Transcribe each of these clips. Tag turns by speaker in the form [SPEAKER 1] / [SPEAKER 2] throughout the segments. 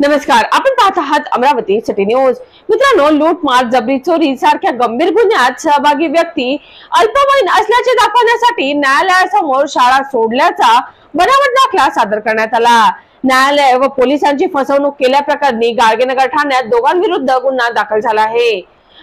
[SPEAKER 1] नमस्कार आपण पाहत आहात अमरावती सिटी न्यूज मित्रांनो लूटमार जबरी चोरी सारख्या गंभीर गुन्ह्यात सहभागी व्यक्ती अल्पवयीन असल्याचे दाखवण्यासाठी न्यायालयासमोर शाळा सोडल्याचा बनावट दाखला सादर करण्यात आला. न्यायालय व पोलिसांची फसवणूक केल्याप्रकरणी गाडगेनगर ठाण्यात दोघांविरुद्ध गुन्हा दाखल झाला आहे.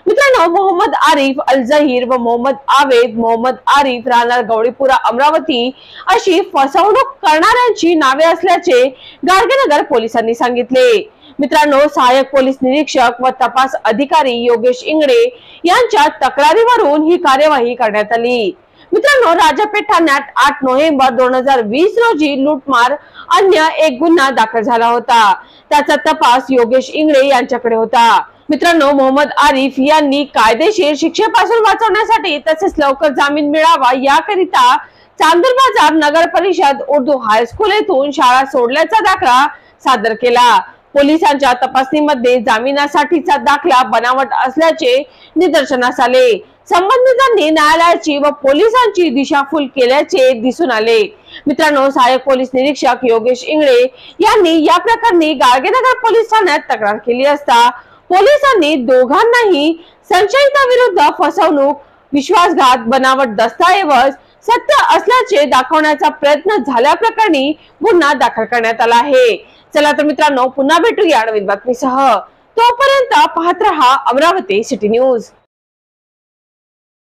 [SPEAKER 1] मित्रांनो मोहम्मद आरिफ अल जहीर व मोहम्मद आवेद मोहम्मद आरिफ राहणार गौडीपुरा अमरावती अशी फसवणूक करणाऱ्यांची नावे असल्याचे गाडगेनगर पोलिसांनी सांगितले. मित्रांनो सहाय्यक पोलीस निरीक्षक व तपास अधिकारी योगेश इंगडे यांच्या तक्रारीवरून ही कार्यवाही करण्यात आली. मित्रांनो राजापेठ ठाण्यात आठ नोव्हेंबर दोन हजार वीस रोजी लूटमार अन्य एक गुन्हा दाखल झाला होता. त्याचा तपास योगेश इंगडे यांच्याकडे होता. मित्रांनो मोहम्मद आरिफ यांनी कायदेशीर शिक्षेपासून वाचवण्यासाठी तसेच लवकर जामीन मिळावा याकरिता चांदूर बाजार नगर परिषद उर्दू हायस्कूल येथून शाळा सोडल्याचा दाखला सादर केला. पोलिसांच्या तपासणीमध्ये जामिनासाठीचा दाखला बनावट असल्याचे निदर्शनास आले. संबंधितांनी न्यायालयाची व पोलिसांची दिशाफूल केल्याचे दिसून आले. मित्रांनो सहाय्यक पोलीस निरीक्षक योगेश इंगळे यांनी या प्रकरणी गाडगेनगर पोलीस ठाण्यात तक्रार केली असता पोलिसांनी दोघांनाही संशयिताविरुद्ध फसवणूक विश्वासघात बनावट दस्तऐवज सत्य असल्याचे दाखवण्याचा प्रयत्न झाल्याप्रकरणी गुन्हा दाखल करण्यात आला आहे. चला तर मित्रांनो पुन्हा भेटूया नवीन बातमीसह. तोपर्यंत पाहत रहा अमरावती सिटी न्यूज.